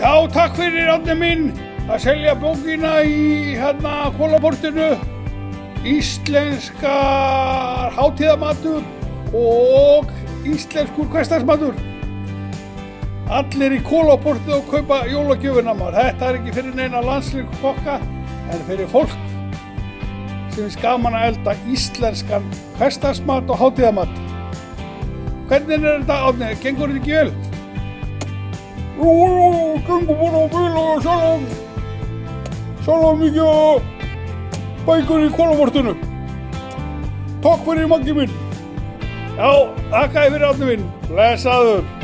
Já, takk fyrir átni minn að selja bókina í hérna kólaportinu Íslenskar hátíðamatur og íslenskur hverstagsmatur Allir í kólaportinu og kaupa jólagjöfuna maður Þetta er ekki fyrir neina landslík kokka en fyrir fólk sem er skaman að elda íslenskan hverstagsmat og hátíðamat Hvernig er þetta átni? Gengur þetta ekki vel? Jú, jú, gengur bara að bila og salam. Salam mikið að bækur í kólavortinu. Takk fyrir maggi minn. Já, þakka fyrir átni minn. Lesaður.